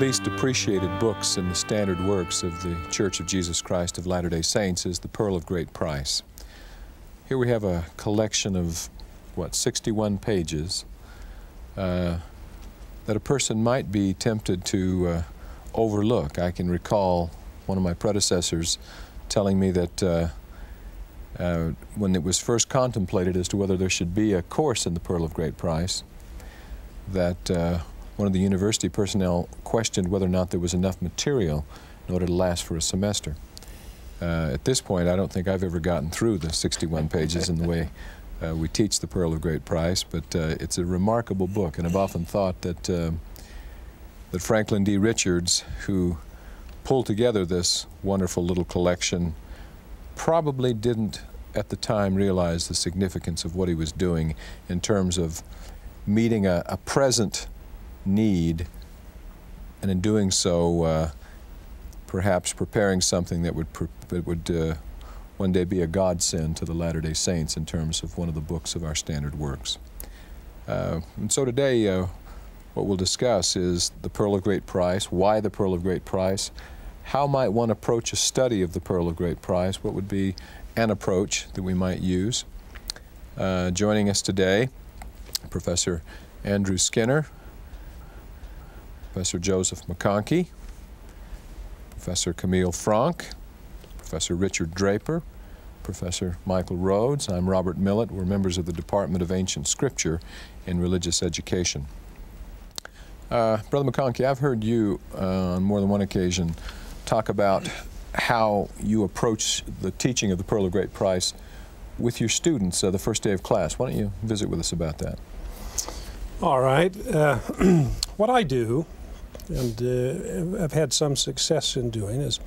Least appreciated books in the standard works of the Church of Jesus Christ of Latter-day Saints is The Pearl of Great Price. Here we have a collection of, what, 61 pages uh, that a person might be tempted to uh, overlook. I can recall one of my predecessors telling me that uh, uh when it was first contemplated as to whether there should be a course in The Pearl of Great Price, that uh, one of the university personnel questioned whether or not there was enough material in order to last for a semester. Uh, at this point, I don't think I've ever gotten through the 61 pages in the way uh, we teach the Pearl of Great Price, but uh, it's a remarkable book, and I've often thought that, uh, that Franklin D. Richards, who pulled together this wonderful little collection, probably didn't at the time realize the significance of what he was doing in terms of meeting a, a present need, and in doing so, uh, perhaps preparing something that would, that would uh, one day be a godsend to the Latter-day Saints in terms of one of the books of our standard works. Uh, and so today, uh, what we'll discuss is the Pearl of Great Price, why the Pearl of Great Price, how might one approach a study of the Pearl of Great Price, what would be an approach that we might use. Uh, joining us today, Professor Andrew Skinner, Professor Joseph McConkie, Professor Camille Fronk, Professor Richard Draper, Professor Michael Rhodes. I'm Robert Millet. We're members of the Department of Ancient Scripture in Religious Education. Uh, Brother McConkie, I've heard you uh, on more than one occasion talk about how you approach the teaching of the Pearl of Great Price with your students uh, the first day of class. Why don't you visit with us about that? All right. Uh, what I do and uh, I've had some success in doing, is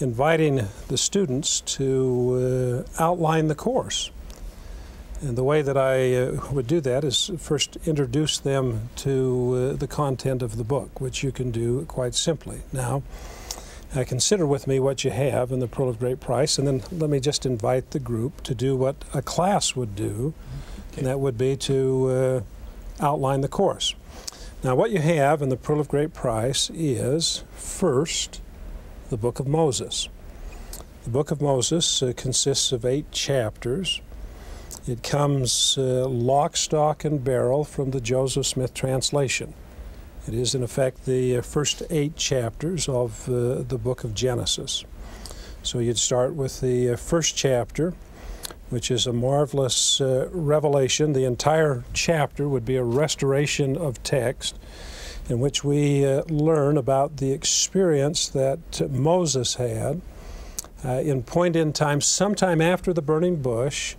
inviting the students to uh, outline the course. And the way that I uh, would do that is first introduce them to uh, the content of the book, which you can do quite simply. Now, uh, consider with me what you have in the Pearl of Great Price, and then let me just invite the group to do what a class would do, okay. and that would be to uh, outline the course. Now, what you have in the Pearl of Great Price is first the Book of Moses. The Book of Moses uh, consists of eight chapters. It comes uh, lock, stock, and barrel from the Joseph Smith translation. It is, in effect, the uh, first eight chapters of uh, the book of Genesis. So you'd start with the uh, first chapter, which is a marvelous uh, revelation. The entire chapter would be a restoration of text in which we uh, learn about the experience that Moses had uh, in point in time, sometime after the burning bush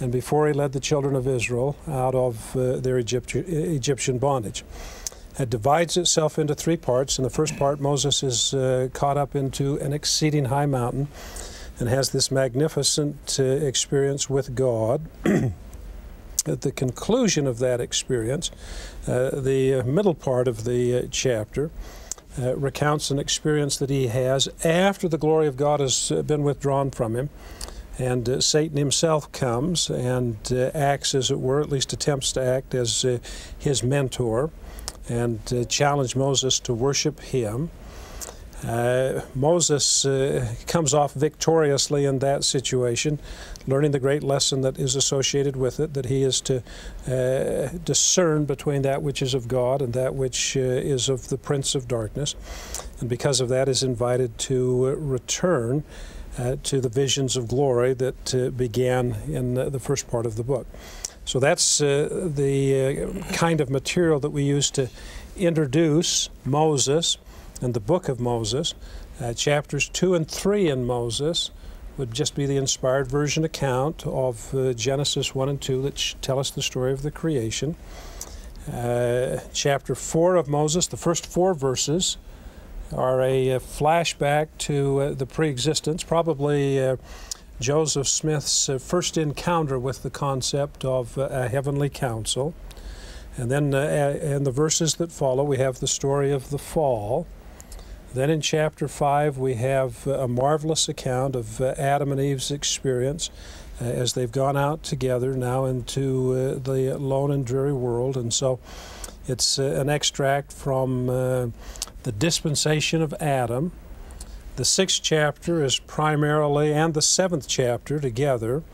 and before he led the children of Israel out of uh, their Egyptian bondage. It divides itself into three parts. In the first part, Moses is uh, caught up into an exceeding high mountain and has this magnificent uh, experience with God. At the conclusion of that experience, uh, the middle part of the uh, chapter uh, recounts an experience that he has after the glory of God has uh, been withdrawn from him. And uh, Satan himself comes and acts, as it were, at least attempts to act as his mentor and challenge Moses to worship him. Uh, Moses uh, comes off victoriously in that situation, learning the great lesson that is associated with it, that he is to uh, discern between that which is of God and that which uh, is of the prince of darkness, and because of that is invited to uh, return uh, to the visions of glory that began in the first part of the book. So that's the kind of material that we use to introduce Moses in the book of Moses. Uh, chapters 2 and 3 in Moses would just be the inspired version account of uh, Genesis 1 and 2 that tell us the story of the creation. Uh, chapter 4 of Moses, the first four verses, are a, a flashback to uh, the pre-existence, probably uh, Joseph Smith's uh, first encounter with the concept of a heavenly council. And then in the verses that follow, we have the story of the fall. Then in chapter 5, we have a marvelous account of uh, Adam and Eve's experience uh, as they've gone out together now into uh, the lone and dreary world. And so it's uh, an extract from uh, the dispensation of Adam. The sixth chapter is primarily, and the seventh chapter together,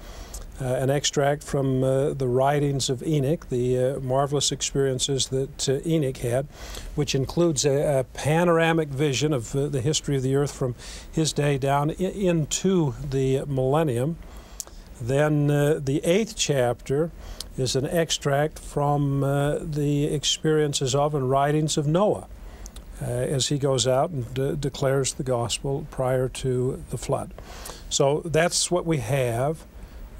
uh, an extract from uh, the writings of Enoch, the uh, marvelous experiences that uh, Enoch had, which includes a, a panoramic vision of uh, the history of the earth from his day down into the millennium. Then uh, the eighth chapter is an extract from the experiences of and writings of Noah. As he goes out and de- declares the gospel prior to the flood. So that's what we have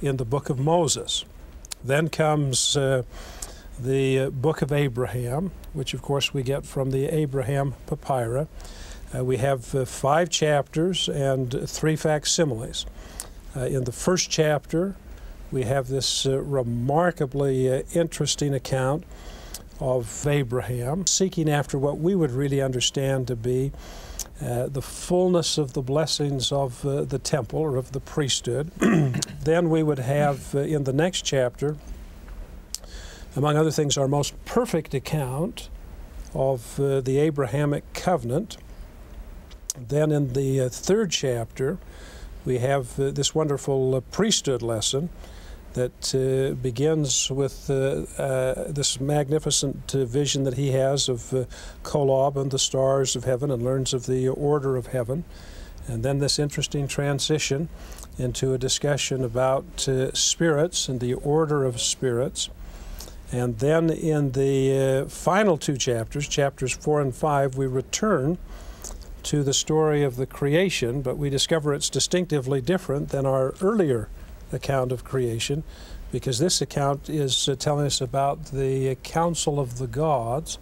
in the book of Moses. Then comes uh, the book of Abraham, which of course we get from the Abraham Papyri. Uh, we have uh, five chapters and three facsimiles. Uh, in the first chapter, we have this uh, remarkably uh, interesting account of Abraham, seeking after what we would really understand to be uh, the fullness of the blessings of uh, the temple or of the priesthood. then we would have uh, in the next chapter, among other things, our most perfect account of uh, the Abrahamic covenant. Then in the uh, third chapter, we have this wonderful priesthood lesson that uh, begins with uh, uh, this magnificent uh, vision that he has of uh, Kolob and the stars of heaven and learns of the order of heaven. And then this interesting transition into a discussion about spirits and the order of spirits. And then in the uh, final two chapters, chapters four and five, we return to the story of the creation, but we discover it's distinctively different than our earlier account of creation because this account is uh, telling us about the council of the gods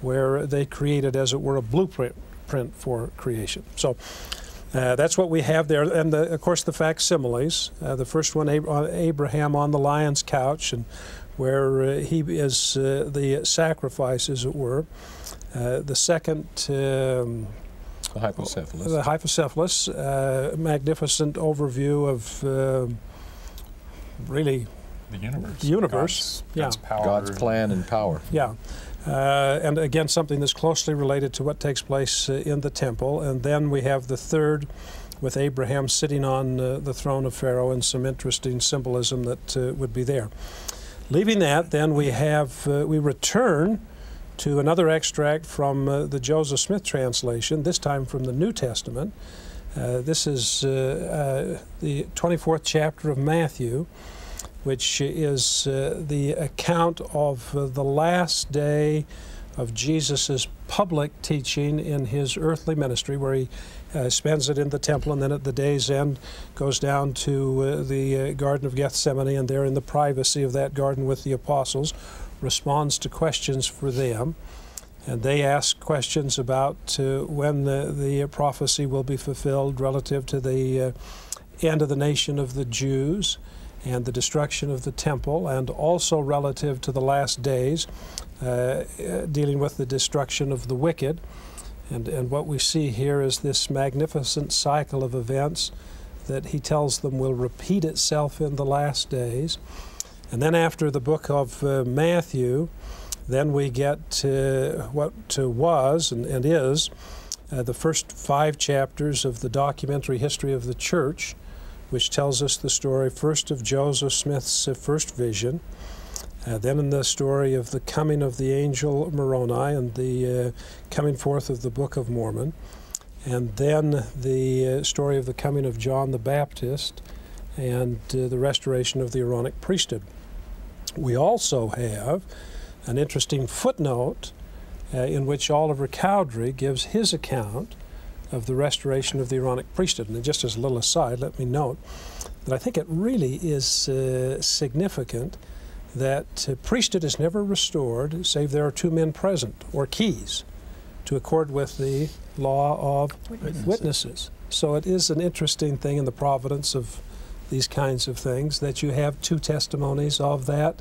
where they created as it were a blueprint print for creation. So uh, that's what we have there. And the, of course the facsimiles uh, the first one uh, abraham on the lion's couch and where uh, he is uh, the sacrifice as it were. Uh, the second um, The hypocephalus. the hypocephalus, uh, magnificent overview of uh, really, The universe. The universe, God's, yeah. God's power. God's plan and power. yeah. Uh, and again, something that's closely related to what takes place uh, in the temple. And then we have the third with Abraham sitting on uh, the throne of Pharaoh and some interesting symbolism that uh, would be there. Leaving that, then we have, uh, we return to another extract from uh, the Joseph Smith translation, this time from the New Testament. Uh, this is uh, uh, the 24th chapter of Matthew, which is uh, the account of the last day of Jesus' public teaching in his earthly ministry, where he uh, spends it in the temple and then at the day's end goes down to uh, the uh, Garden of Gethsemane and there in the privacy of that garden with the apostles responds to questions for them. And they ask questions about uh, when the, the prophecy will be fulfilled relative to the uh, end of the nation of the Jews and the destruction of the temple, and also relative to the last days, uh, uh, dealing with the destruction of the wicked. And, and what we see here is this magnificent cycle of events that he tells them will repeat itself in the last days. And then after the book of uh, Matthew, then we get to what was and, and is uh, the first five chapters of the documentary history of the church, which tells us the story first of Joseph Smith's uh, first vision, uh, then in the story of the coming of the angel Moroni and the uh, coming forth of the Book of Mormon, and then the uh, story of the coming of John the Baptist and uh, the restoration of the Aaronic priesthood. We also have an interesting footnote uh, in which Oliver Cowdery gives his account of the restoration of the Aaronic priesthood. And just as a little aside, let me note that I think it really is uh, significant that uh, priesthood is never restored save there are two men present, or keys, to accord with the law of Witnesses. witnesses. So it is an interesting thing in the providence of these kinds of things that you have two testimonies of that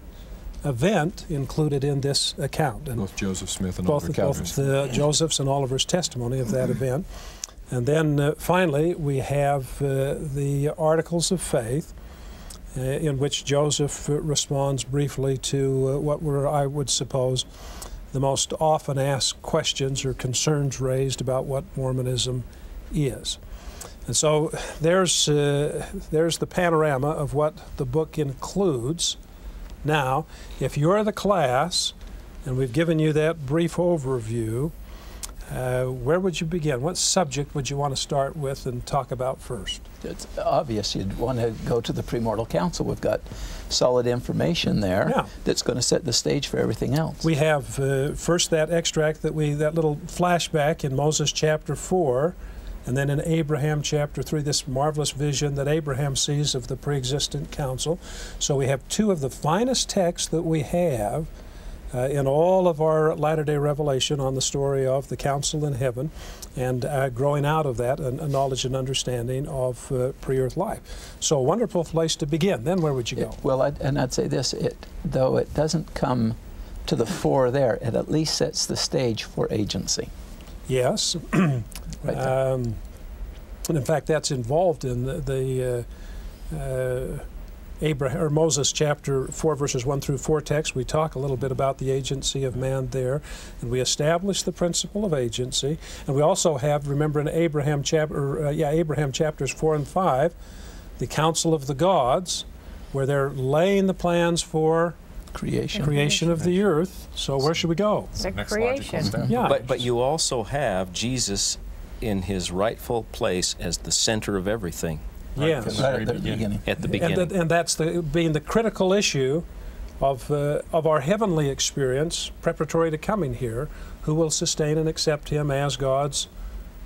event included in this account. And Both Joseph Smith and both, Oliver Cowdery's. both the Joseph's and Oliver's testimony of that event. And then uh, finally, we have uh, the Articles of Faith, uh, in which Joseph uh, responds briefly to uh, what were, I would suppose, the most often asked questions or concerns raised about what Mormonism is. And so there's, uh, there's the panorama of what the book includes. Now, if you're the class, and we've given you that brief overview, uh, where would you begin? What subject would you want to start with and talk about first? It's obvious you'd want to go to the premortal council. We've got solid information there Yeah. that's going to set the stage for everything else. We have uh, first that extract that we that little flashback in Moses chapter 4 and then in Abraham chapter 3 this marvelous vision that Abraham sees of the pre-existent council. So we have two of the finest texts that we have uh, in all of our Latter-day Revelation on the story of the council in heaven and uh, growing out of that a, a knowledge and understanding of uh, pre-earth life. So a wonderful place to begin. Then where would you go? It- well, I'd, and I'd say this: it, though it doesn't come to the fore there, it at least sets the stage for agency. Yes. Right. Um, and in fact, that's involved in the, the uh, uh, Abraham or Moses chapter four, verses one through four text. We talk a little bit about the agency of man there, and we establish the principle of agency. And we also have, remember, in Abraham chapter, uh, yeah, Abraham chapters four and five, the council of the gods, where they're laying the plans for Creation. creation of the earth. So where should we go? The Next creation. step. Yeah. But, but you also have Jesus in his rightful place as the center of everything yes. Right at the beginning. at the And, beginning. that, and that's the, being the critical issue of, uh, of our heavenly experience preparatory to coming here, who will sustain and accept him as God's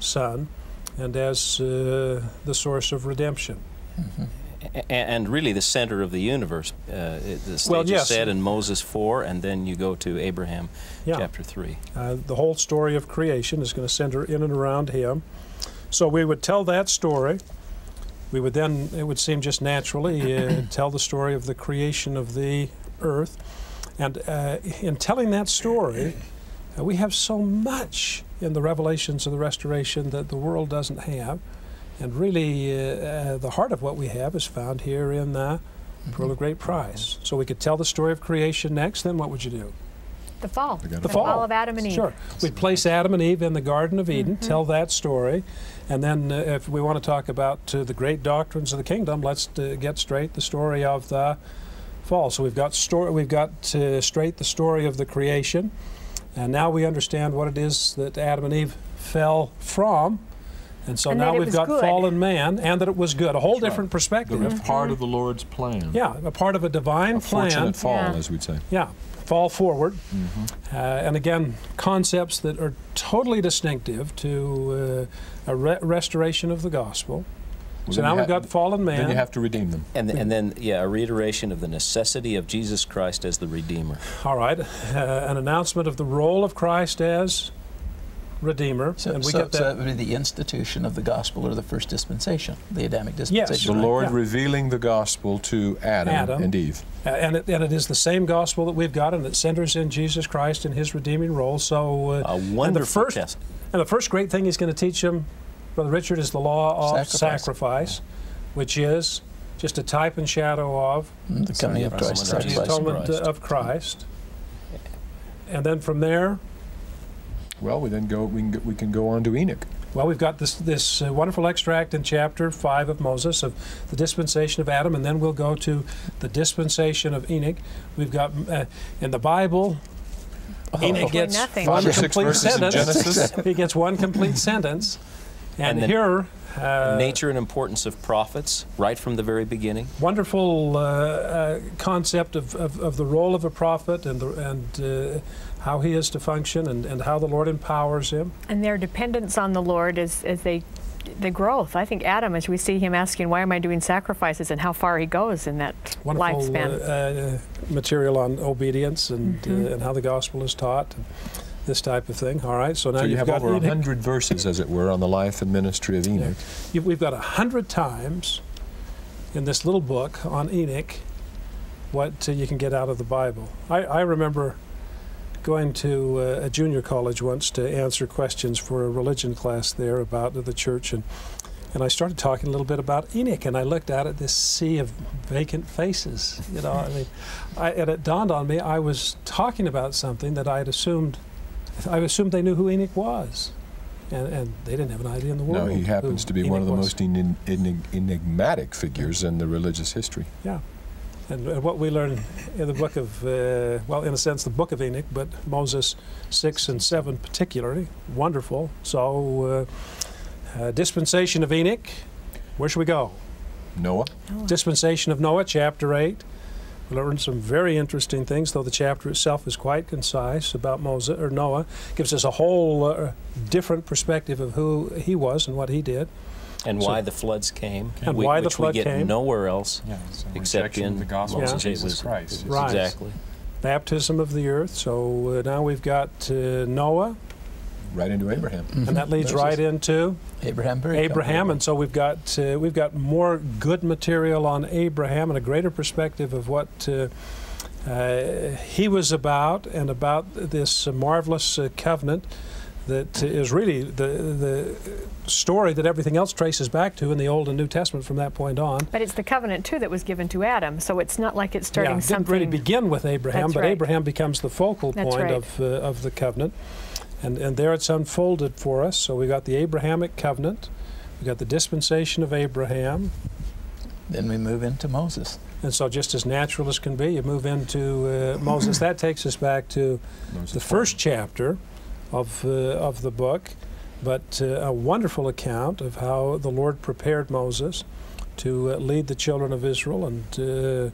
Son and as uh, the source of redemption. A- and really the center of the universe. Uh, the stage Well, is set in Moses 4, and then you go to Abraham Yeah. chapter 3. Uh, the whole story of creation is going to center in and around him. So we would tell that story. We would then, it would seem just naturally, uh, tell the story of the creation of the earth. And uh, in telling that story, uh, we have so much in the revelations of the restoration that the world doesn't have. And really, uh, uh, the heart of what we have is found here in the Pearl of Great Price. So we could tell the story of creation next, then what would you do? The fall. The The fall. of Adam and Eve. Sure. We'd place Adam and Eve in the Garden of Eden, tell that story, and then uh, if we want to talk about uh, the great doctrines of the kingdom, let's uh, get straight the story of the fall. So we've got story, we've got uh, straight the story of the creation, and now we understand what it is that Adam and Eve fell from. And so And now we've got good. fallen man, and that it was good. A whole That's right. different The perspective. part of the Lord's plan. Yeah, a part of a divine A plan. fortunate fall, Yeah. as we'd say. Yeah, fall forward. Uh, and again, concepts that are totally distinctive to uh, a re- restoration of the gospel. Well, so now you we've got fallen man. Then you have to redeem them. And, and then, yeah, a reiteration of the necessity of Jesus Christ as the Redeemer. All right, uh, an announcement of the role of Christ as Redeemer. So, and we so, get so that. that would be the institution of the gospel or the first dispensation, the Adamic dispensation. Yes. The right, Lord yeah. revealing the gospel to Adam, Adam. and Eve. Uh, and, it, and it is the same gospel that we've got, and it centers in Jesus Christ and his redeeming role. So, uh, A and the first, test. And the first great thing he's going to teach them, Brother Richard, is the law of Sacrifice. sacrifice, which is just a type and shadow of Mm, The coming of Sacrifice Christ. the Jesus sacrifice. atonement Christ. of Christ. And then from there, Well, we then go. We can go, we can go on to Enoch. well, we've got this this uh, wonderful extract in chapter five of Moses of the dispensation of Adam, and then we'll go to the dispensation of Enoch. We've got uh, in the Bible. Oh. Enoch Boy, gets nothing. one Five or six complete verses in sentence. Genesis. he gets one complete sentence, and, And here. Uh, Nature and importance of prophets, right from the very beginning. wonderful uh, uh, concept of, of, of the role of a prophet and, the, and uh, how he is to function and, and how the Lord empowers him. And their dependence on the Lord as, as they, the growth. I think Adam, as we see him asking, why am I doing sacrifices, and how far he goes in that Wonderful lifespan. uh, uh, material on obedience and, Mm-hmm. uh, and how the gospel is taught, and this type of thing. All right, so now So you you've got over a Enoch. hundred verses, as it were, on the life and ministry of Enoch. You- We've got a hundred times in this little book on Enoch what uh, you can get out of the Bible. I, I remember going to uh, a junior college once to answer questions for a religion class there about the church, and and I started talking a little bit about Enoch, and I looked out at this sea of vacant faces. You know, I mean, I, and it dawned on me I was talking about something that I had assumed, I assumed they knew who Enoch was, and, and they didn't have an idea in the world. No, he happens to be one of the was. most enig- enig- enigmatic figures in the religious history. Yeah. And, and what we learn in the book of, uh, well, in a sense, the book of Enoch, but Moses 6 and 7 particularly, wonderful. So, uh, uh, dispensation of Enoch, where should we go? Noah? Dispensation of Noah, chapter 8. We learn some very interesting things, though the chapter itself is quite concise about Moses or Noah. Gives us a whole uh, different perspective of who he was and what he did. And So- why the floods came, And we- why the which flood we get came. nowhere else. Yeah, it's Except in the gospel Yeah. of Jesus was- Christ. Right. Exactly. Baptism of the earth. So uh, now we've got uh, Noah, Right into Abraham. and that leads Moses. right into Abraham. Abraham, and so we've got uh, we've got more good material on Abraham and a greater perspective of what uh, uh, he was about and about this marvelous uh, covenant that is really the the story that everything else traces back to in the Old and New Testament from that point on. But it's the covenant too that was given to Adam, so it's not like it's starting yeah, it didn't something. really begin with Abraham, That's but right. Abraham becomes the focal That's point right. of uh, of the covenant, and and there it's unfolded for us. So we got the Abrahamic covenant, we got the dispensation of Abraham, Then we move into Moses. and so just as natural as can be, you move into uh, Moses. That takes us back to Moses the first chapter of uh, of the book, but uh, a wonderful account of how the Lord prepared Moses to uh, lead the children of Israel and uh,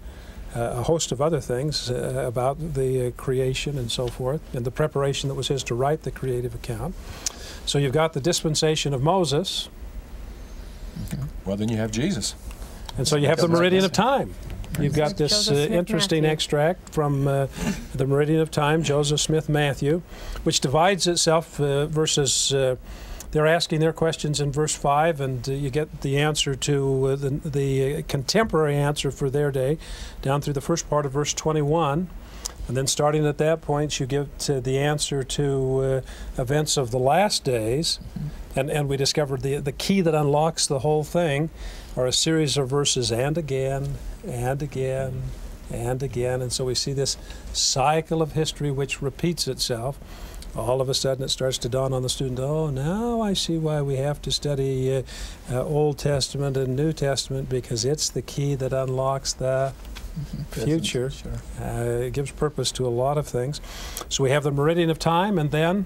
a host of other things uh, about the uh, creation and so forth, and the preparation that was his to write the creative account. So you've got the dispensation of Moses, Well, then you have Jesus. and so you have the meridian of time. You've got this uh, interesting Matthew. extract from uh, the Meridian of Time, Joseph Smith Matthew, which divides itself uh, versus. Uh, they're asking their questions in verse 5, and uh, you get the answer to uh, the, the contemporary answer for their day down through the first part of verse 21. And then starting at that point, you give the answer to uh, events of the last days. And, and we discovered the, the key that unlocks the whole thing are a series of verses and again, and again, and again. And so we see this cycle of history which repeats itself. All of a sudden, it starts to dawn on the student oh, now I see why we have to study uh, uh, Old Testament and New Testament because it's the key that unlocks the future. Sure. uh, it gives purpose to a lot of things. So we have the meridian of time, and then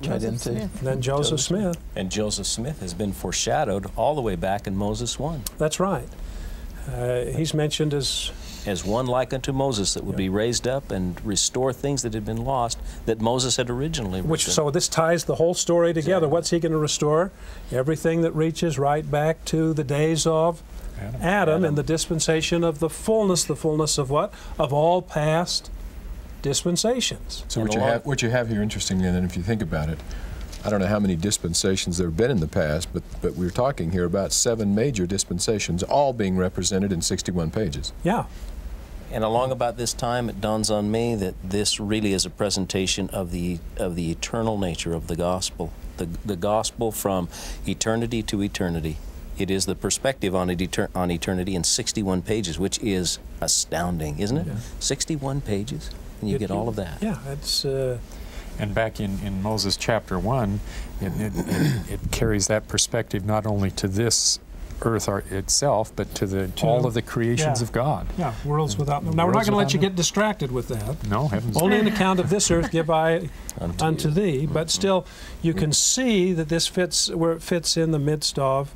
Joseph into Smith. then Joseph Joseph Smith. And Joseph Smith has been foreshadowed all the way back in Moses 1 That's right. Uh, he's mentioned as as one like unto Moses that would be raised up and restore things that had been lost that Moses had originally which. So this ties the whole story together. What's he going to restore? Everything that reaches right back to the days of Adam. Adam, and the dispensation of the fullness, the fullness of what? Of all past dispensations. So what you have what you have here, interestingly, then, if you think about it, I don't know how many dispensations there have been in the past, but but we're talking here about seven major dispensations, all being represented in 61 pages. Yeah. And along about this time, it dawns on me that this really is a presentation of the of the eternal nature of the gospel. The the gospel from eternity to eternity. It is the perspective on, it eter- on eternity in 61 pages, which is astounding, isn't it? 61 pages, and you It- get all of that. Yeah. It's. Uh, And back in, in Moses chapter 1, it, it, it, it carries that perspective not only to this earth ar- itself, but to, the, To- all of the creations yeah. of God. yeah. Worlds without. Now we're not going to let you get distracted with that. No, heavens. Only an account of this earth give I Unto unto you. thee. But still, you can see that this fits where it fits in the midst of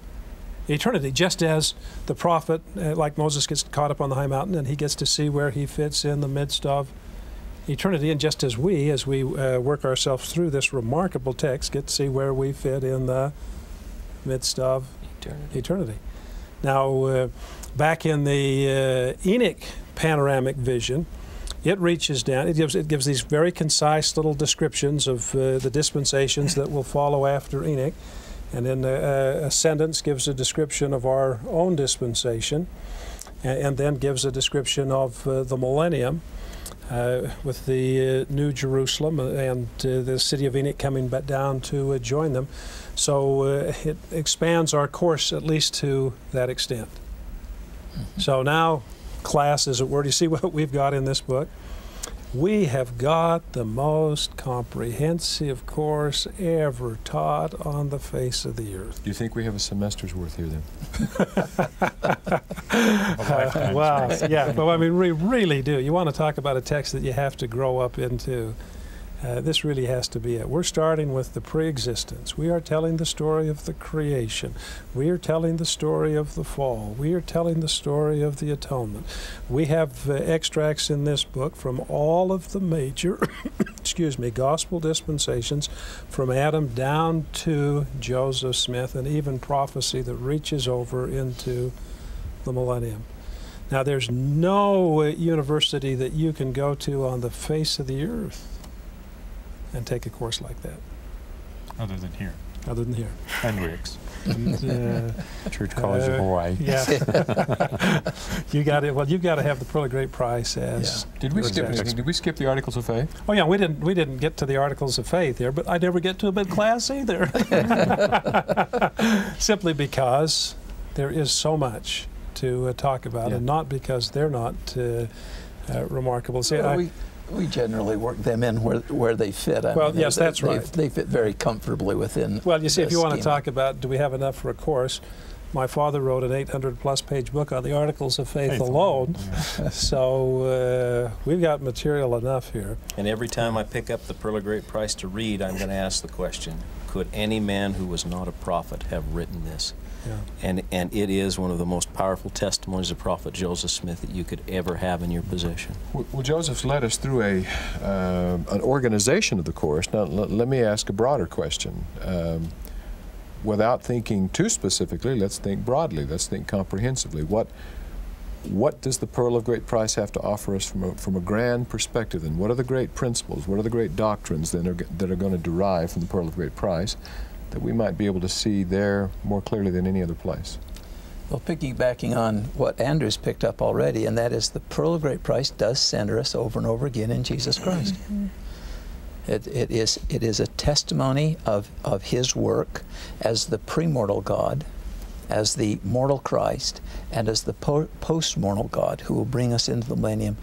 eternity. Just as the prophet, uh, like Moses, gets caught up on the high mountain and he gets to see where he fits in the midst of eternity, and just as we, as we uh, work ourselves through this remarkable text, get to see where we fit in the midst of Eternity. eternity. Now, uh, back in the uh, Enoch panoramic vision, it reaches down. It gives it gives these very concise little descriptions of uh, the dispensations that will follow after Enoch, and then uh, Ascendance gives a description of our own dispensation, and, and then gives a description of uh, the millennium. Uh, with the uh, New Jerusalem and uh, the city of Enoch coming back down to uh, join them. So uh, it expands our course at least to that extent. So now, class, as it were, do you see what we've got in this book? We have got the most comprehensive course ever taught on the face of the earth. Do you think we have a semester's worth here then? A lifetime's wow. yeah. Well, I mean, we really do. You want to talk about a text that you have to grow up into. Uh, this really has to be it. We're starting with the pre-existence. We are telling the story of the creation. We are telling the story of the fall. We are telling the story of the atonement. We have uh, extracts in this book from all of the major, excuse me, gospel dispensations, from Adam down to Joseph Smith, and even prophecy that reaches over into the millennium. Now, there's no uh, university that you can go to on the face of the earth and take a course like that, Other than here. other than here. And Ricks. And, uh, Church College of Uh, Hawaii. yeah, you got it. Well, you've got to have the Pearl of Great Price as. Did we skip? text. Did we skip the Articles of Faith? Oh yeah, we didn't. We didn't get to the Articles of Faith here, but I never get to them in class either. Simply because there is so much to uh, talk about, Yeah. and not because they're not uh, uh, remarkable. See, Well, I, we, we generally work them in where, where they fit. I Well, mean, yes, they- that's they- right. They fit very comfortably within. Well, you see, if the you want to talk about do we have enough for a course, my father wrote an 800 plus page book on the Articles of Faith, Faith alone. Yeah. So uh, we've got material enough here. And every time I pick up the Pearl of Great Price to read, I'm going to ask the question Could any man who was not a prophet have written this? Yeah. And, and it is one of the most powerful testimonies of Prophet Joseph Smith that you could ever have in your possession. Well, well, Joseph's led us through a uh, an organization of the course. Now, l- let me ask a broader question. Um, without thinking too specifically, let's think broadly. Let's think comprehensively. What what does the Pearl of Great Price have to offer us from a, from a grand perspective? And what are the great principles? What are the great doctrines that are, g- that are going to derive from the Pearl of Great Price that we might be able to see there more clearly than any other place? Well, piggybacking on what Andrew's picked up already, and that is the pearl of great price does center us over and over again in Jesus mm-hmm. Christ. It, it, is, it is a testimony of, of His work as the premortal God, as the mortal Christ, and as the po- post-mortal God who will bring us into the millennium,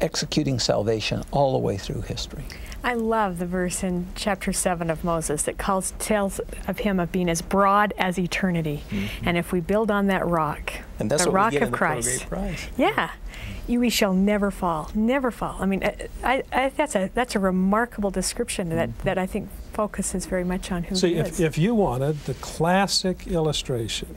executing salvation all the way through history. I love the verse in chapter 7 of Moses that calls tells of him of being as broad as eternity. Mm-hmm. And if we build on that rock, And that's the what rock we get of in the Pearl of Christ. Great Yeah. You, we shall never fall, never fall. I mean, I, I, I, that's a that's a remarkable description that, mm-hmm. that I think focuses very much on who See, he if, is. if you wanted the classic illustration,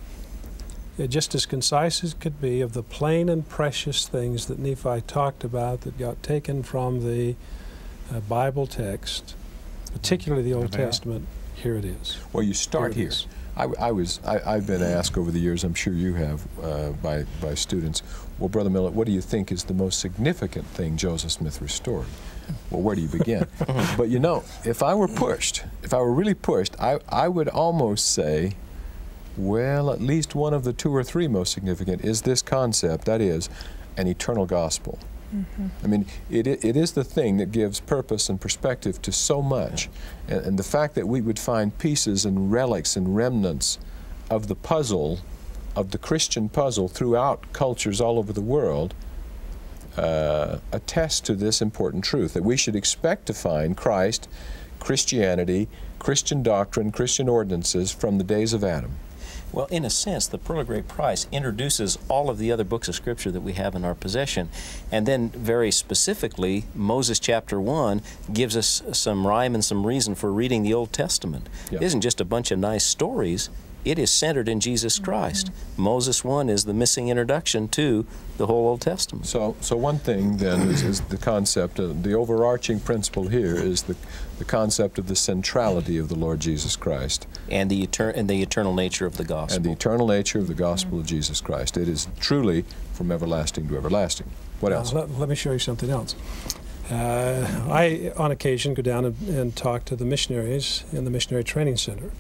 just as concise as could be, of the plain and precious things that Nephi talked about that got taken from the uh, Bible text, particularly the Old There. Testament, here it is. Well, you start Here it here. is. I, I was, I, I've been asked over the years, I'm sure you have, uh, by, by students, well, Brother Millet, what do you think is the most significant thing Joseph Smith restored? Well, where do you begin? but you know, if I were pushed, if I were really pushed, I, I would almost say, well, at least one of the two or three most significant is this concept, that is, an eternal gospel. I mean, it, it is the thing that gives purpose and perspective to so much. And, and the fact that we would find pieces and relics and remnants of the puzzle, of the Christian puzzle throughout cultures all over the world, uh, attest to this important truth that we should expect to find Christ, Christianity, Christian doctrine, Christian ordinances from the days of Adam. Well, in a sense, the Pearl of Great Price introduces all of the other books of Scripture that we have in our possession. And then, very specifically, Moses chapter 1 gives us some rhyme and some reason for reading the Old Testament. Yeah. It isn't just a bunch of nice stories, it is centered in Jesus Christ. Moses 1 is the missing introduction to the whole Old Testament. So, so one thing then is, is the concept, of, the overarching principle here is the, the concept of the centrality of the Lord Jesus Christ And the, etern- and the eternal nature of the gospel. and the eternal nature of the gospel of Jesus Christ. It is truly from everlasting to everlasting. What Now, else? Let, let me show you something else. Uh, I, on occasion, go down and, and talk to the missionaries in the Missionary Training Center.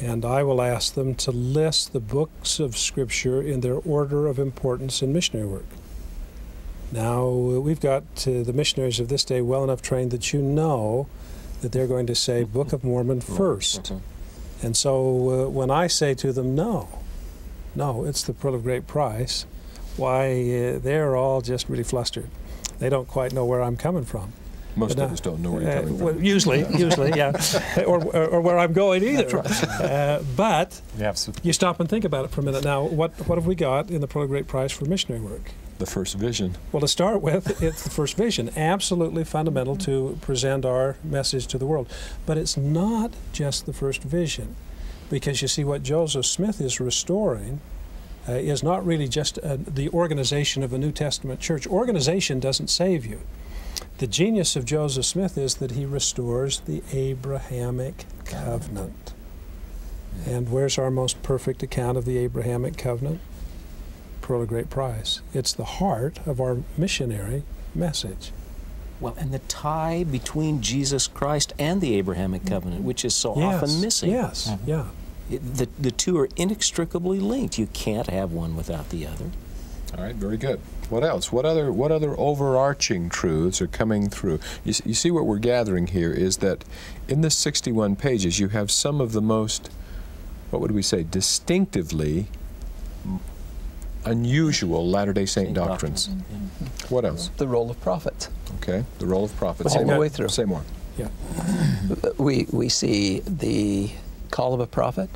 And I will ask them to list the books of Scripture in their order of importance in missionary work. Now, we've got uh, the missionaries of this day well enough trained that you know that they're going to say Book of Mormon 1st And so uh, when I say to them, no, no, it's the Pearl of Great Price, why, uh, they're all just really flustered. They don't quite know where I'm coming from. Most But, of uh, us don't know where you're Uh, coming well, from. usually, usually, yeah, or, or, or where I'm going either. Uh, but Yeah, you stop and think about it for a minute. Now, what what have we got in the Pearl Great Price for missionary work? The first vision. Well, to start with, it's the first vision, absolutely fundamental to present our message to the world. But it's not just the first vision, because you see, what Joseph Smith is restoring uh, is not really just uh, the organization of a New Testament church. Organization doesn't save you. The genius of Joseph Smith is that he restores the Abrahamic covenant. And where's our most perfect account of the Abrahamic covenant? Pearl of Great Price. It's the heart of our missionary message. Well, and the tie between Jesus Christ and the Abrahamic covenant, which is so often missing. Yes, mm-hmm. yeah. It- the, the two are inextricably linked. You can't have one without the other. All right, very good. What else? What other what other overarching truths are coming through? You, you see what we're gathering here is that in this 61 pages you have some of the most what would we say distinctively unusual Latter-day Saint Saint doctrines. doctrines. What else? The role of prophet. Okay, the role of prophet. All Say the more. way through. Say more. Yeah. We, we see the call of a prophet.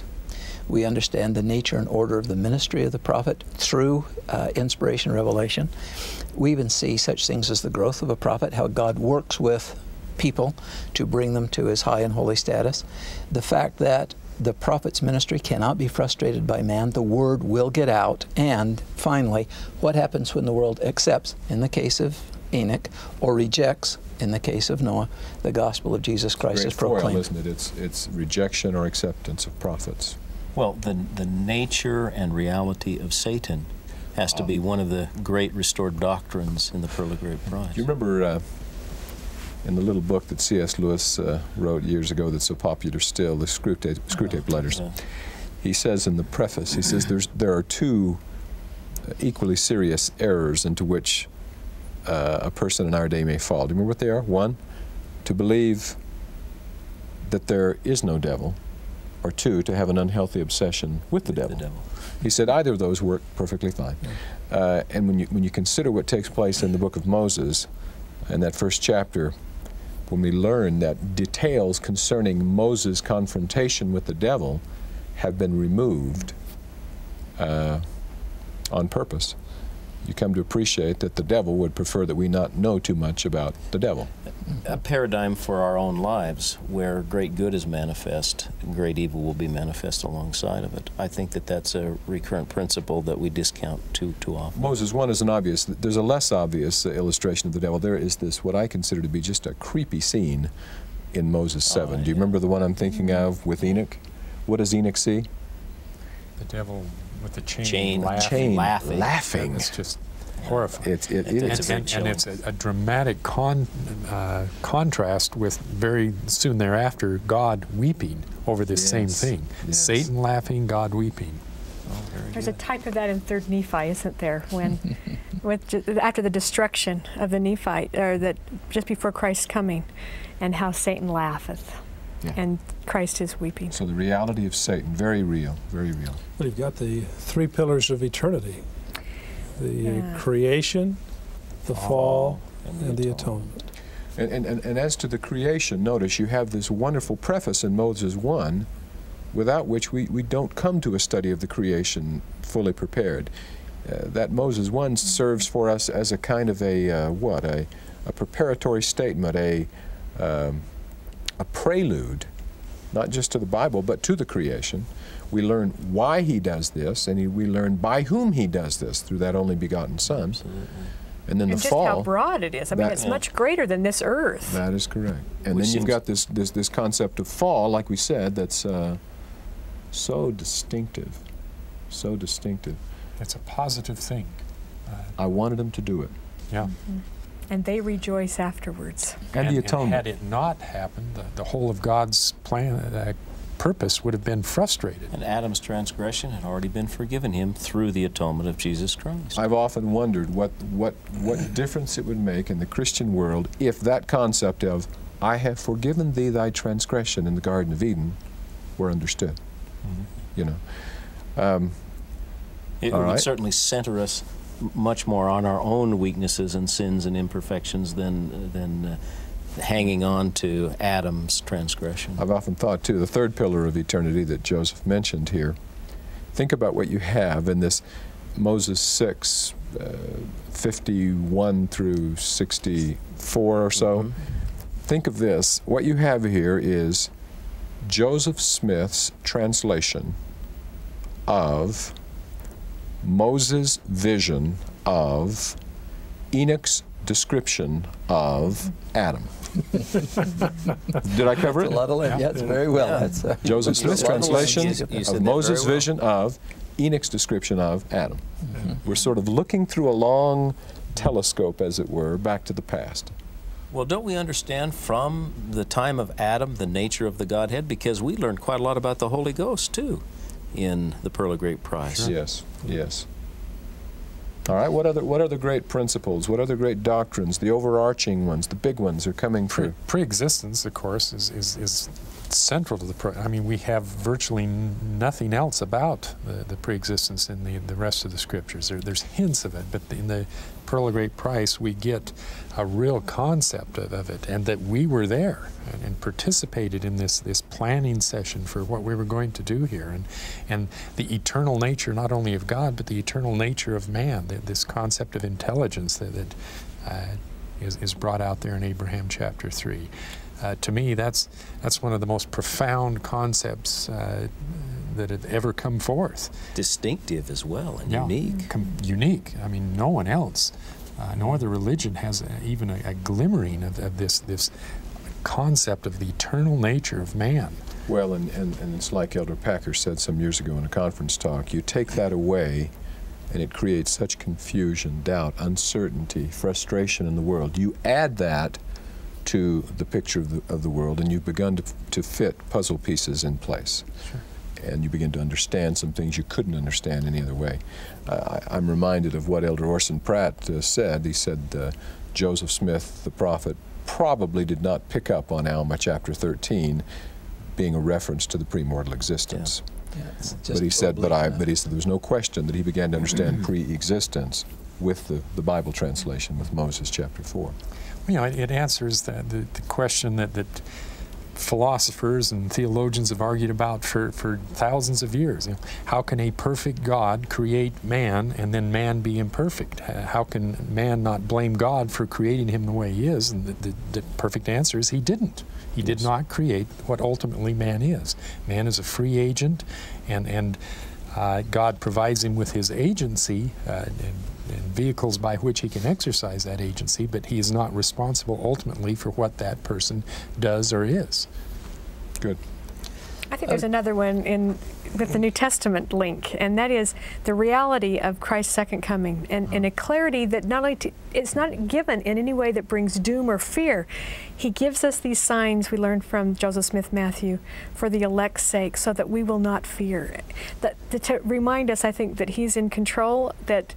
We understand the nature and order of the ministry of the prophet through uh, inspiration and revelation. We even see such things as the growth of a prophet, how God works with people to bring them to his high and holy status. The fact that the prophet's ministry cannot be frustrated by man, the word will get out. And finally, what happens when the world accepts, in the case of Enoch, or rejects, in the case of Noah, the gospel of Jesus Christ is foil, proclaimed. isn't it? It's it's rejection or acceptance of prophets. Well, the, the nature and reality of Satan has to be one of the great restored doctrines in the Pearl of Great Price. Do you remember uh, in the little book that C.S. Lewis uh, wrote years ago that's so popular still, the Screwtape, screw Letters? Yeah. He says in the preface, he says there's, there are two uh, equally serious errors into which uh, a person in our day may fall. Do you remember what they are? One, to believe that there is no devil, or two, to have an unhealthy obsession with the The devil. devil. He said either of those work perfectly fine. Uh, and when you, when you consider what takes place in the book of Moses, in that first chapter, when we learn that details concerning Moses' confrontation with the devil have been removed uh, on purpose, you come to appreciate that the devil would prefer that we not know too much about the devil. A paradigm for our own lives where great good is manifest, great evil will be manifest alongside of it. I think that that's a recurrent principle that we discount too, too often. Moses 1 is an obvious. There's a less obvious uh, illustration of the devil. There is this, what I consider to be just a creepy scene in Moses 7. Do you yeah. remember the one I'm thinking of with Enoch? What does Enoch see? the devil with the chain, Chain, laughing. Chain laughing. laughing. It's just horrifying. It, it, It's- it it's a and, and, and it's a, a dramatic con, uh, contrast with very soon thereafter God weeping over this same thing. yes. Satan laughing, God weeping. Oh, very There's a type of that in Third Nephi, isn't there? When, with after the destruction of the Nephite, or that just before Christ's coming, and how Satan laugheth, Yeah. and Christ is weeping. So the reality of Satan, very real, very real. Well, you've got the three pillars of eternity the Yeah. creation, the fall, And and the atonement. atonement. And, and, and, and as to the creation, notice you have this wonderful preface in Moses 1, without which we, we don't come to a study of the creation fully prepared. Uh, that Moses 1 serves for us as a kind of a, uh, what, a, a preparatory statement, a, um, a prelude, not just to the Bible, but to the creation. We learn why he does this, and he, we learn by whom he does this through that only begotten Son. Absolutely. And then and the just fall. how broad it is. I mean, it's Yeah. much greater than this earth. That is correct. And Which then you've got this, this, this concept of fall, like we said, that's uh, so distinctive. So distinctive. It's a positive thing. Uh, I wanted him to do it. yeah. And they rejoice afterwards. And, the atonement had it not happened, the, the whole of God's plan, uh, purpose would have been frustrated. And Adam's transgression had already been forgiven him through the atonement of Jesus Christ. I've often wondered what, what, what difference it would make in the Christian world if that concept of, I have forgiven thee thy transgression in the Garden of Eden, were understood. Mm-hmm. You know. Um, It would right. certainly center us m- much more on our own weaknesses and sins and imperfections than, than uh, hanging on to Adam's transgression. I've often thought, too, the third pillar of eternity that Joseph mentioned here. Think about what you have in this Moses 6, uh, 51 through 64 or so. Mhm. Think of this. What you have here is Joseph Smith's translation of Moses' vision of Enoch's description of Adam. Did I cover It's a it? lot of land. Yeah, it's very well. Yeah. That's, uh, Joseph Smith's lot of land. translation You said of Moses' well. vision of Enoch's description of Adam. We're sort of looking through a long telescope, as it were, back to the past. Well, don't we understand from the time of Adam the nature of the Godhead? Because we learned quite a lot about the Holy Ghost, too, in the Pearl of Great Price. Yes, yes. All right, what other, what other great principles, what other great doctrines, the overarching ones, the big ones are coming Pre- through? pre-existence, of course, is, is, is central to the. Pro- I mean, we have virtually nothing else about the, the pre-existence in the the rest of the scriptures. There, there's hints of it, but in the Pearl of Great Price, we get a real concept of, of it, and that we were there and, and participated in this this planning session for what we were going to do here, and and the eternal nature not only of God, but the eternal nature of man. th- This concept of intelligence that. that uh, is, is brought out there in Abraham chapter 3. Uh, to me, that's, that's one of the most profound concepts uh, that have ever come forth. Distinctive as well and Yeah. unique. Com- unique. I mean, no one else, uh, no other religion has a, even a, a glimmering of, of this, this concept of the eternal nature of man. Well, and, and, and it's like Elder Packer said some years ago in a conference talk you take that away, and it creates such confusion, doubt, uncertainty, frustration in the world. You add that to the picture of the, of the world, and you've begun to, to fit puzzle pieces in place. Sure. And you begin to understand some things you couldn't understand any other way. Uh, I, I'm reminded of what Elder Orson Pratt uh, said. He said uh, Joseph Smith, the prophet, probably did not pick up on Alma chapter 13 being a reference to the premortal existence. Yeah, it's But he said, but I, but he said there was no question that he began to understand pre-existence with the, the Bible translation with Moses chapter 4. You know, it, it answers the, the, the question that, that philosophers and theologians have argued about for, for thousands of years. You know, how can a perfect God create man and then man be imperfect? Uh, How can man not blame God for creating him the way he is? And the, the, the perfect answer is he didn't. He did Yes. not create what ultimately man is. Man is a free agent, and, and uh, God provides him with his agency uh, and, and vehicles by which he can exercise that agency, but he is not responsible ultimately for what that person does or is. Good. I think there's uh, another one in with the New Testament link, and that is the reality of Christ's second coming, and, and a clarity that not only t- it's not given in any way that brings doom or fear. He gives us these signs we learned from Joseph Smith Matthew for the elect's sake, so that we will not fear. That, that to remind us, I think, that He's in control. That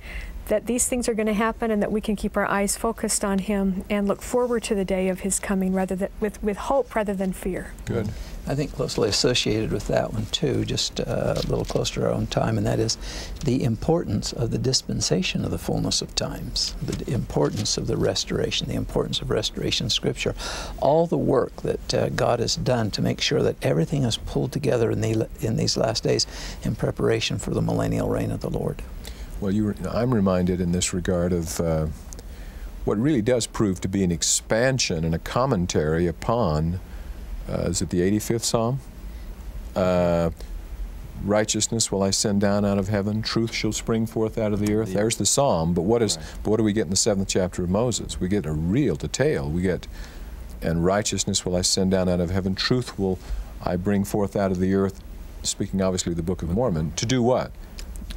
that these things are going to happen, and that we can keep our eyes focused on Him and look forward to the day of His coming, rather than with with hope rather than fear. Good. I think closely associated with that one too, just uh, a little closer to our own time, and that is the importance of the dispensation of the fullness of times, the importance of the restoration, the importance of restoration scripture, all the work that uh, God has done to make sure that everything is pulled together in, the, in these last days in preparation for the millennial reign of the Lord. Well, you, I'm reminded in this regard of uh, what really does prove to be an expansion and a commentary upon, uh, is it the 85th Psalm? Uh, Righteousness will I send down out of heaven. Truth shall spring forth out of the earth. There's the psalm. But what is? Right. But what do we get in the seventh chapter of Moses? We get a real detail. We get, and righteousness will I send down out of heaven. Truth will I bring forth out of the earth. Speaking obviously of the Book of Mormon. To do what?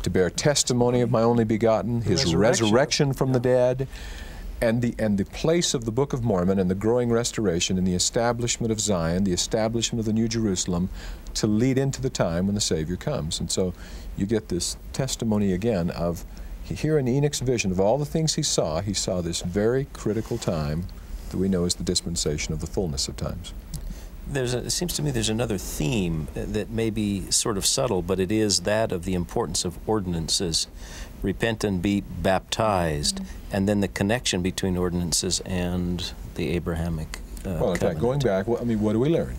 To bear testimony of my only begotten, His Resurrection. resurrection, from the dead, and the and the place of the Book of Mormon and the growing restoration and the establishment of Zion, the establishment of the New Jerusalem, to lead into the time when the Savior comes. And so, you get this testimony again of here in Enoch's vision of all the things he saw, he saw this very critical time that we know as the dispensation of the fullness of times. There's a, it seems to me there's another theme that may be sort of subtle, but it is that of the importance of ordinances repent and be baptized, mm-hmm. and then the connection between ordinances and the Abrahamic. Uh, well, in fact, going back, well, I mean, what do we learn?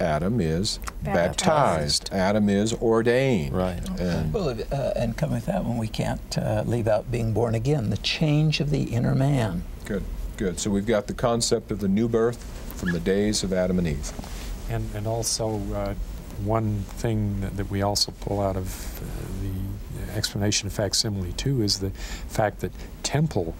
Adam is baptized. baptized. Adam is ordained. Right. And, well, uh, and come with that one, we can't uh, leave out being born again, the change of the inner man. Good, good. So we've got the concept of the new birth from the days of Adam and Eve. And, and also, uh, one thing that, that, we also pull out of uh, the explanation of facsimile two is the fact that temple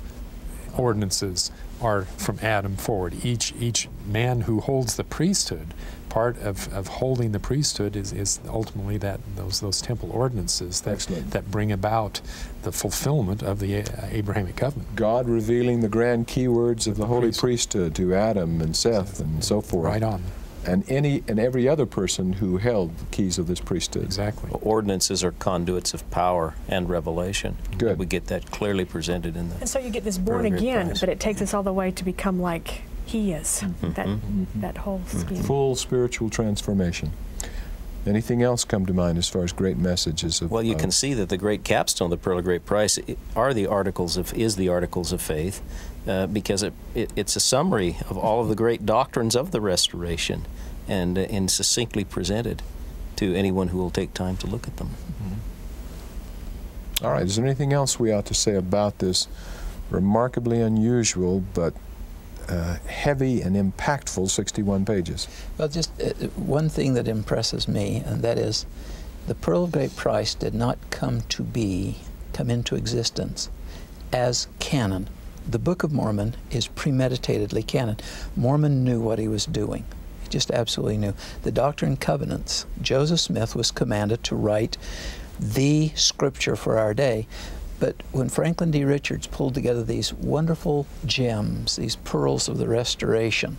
ordinances are from Adam forward. Each each man who holds the priesthood, part of, of holding the priesthood is, is ultimately that those those temple ordinances that that bring about the fulfillment of the Abrahamic covenant. God revealing the grand keywords of the, the holy priesthood to Adam and Seth and so forth. Right on and any and every other person who held the keys of this priesthood. Exactly. Ordinances are conduits of power and revelation. Good. We get that clearly presented in the. And so you get this born again, but it takes us all the way to become like He is. Mm-hmm. That mm-hmm. that whole mm-hmm. scheme. Full spiritual transformation. Anything else come to mind as far as great messages of? Well, you can see that the great capstone, the pearl of great price, are the articles of is the articles of faith, uh, because it, it, it's a summary of all of the great doctrines of the restoration, and uh, and succinctly presented to anyone who will take time to look at them. All right. Is there anything else we ought to say about this remarkably unusual but uh, heavy and impactful 61 pages? Well, just uh, one thing that impresses me, and that is the Pearl of Great Price did not come to be, come into existence as canon. The Book of Mormon is premeditatedly canon. Mormon knew what he was doing. He just absolutely knew. The Doctrine and Covenants, Joseph Smith was commanded to write the scripture for our day. But when Franklin D. Richards pulled together these wonderful gems, these pearls of the Restoration,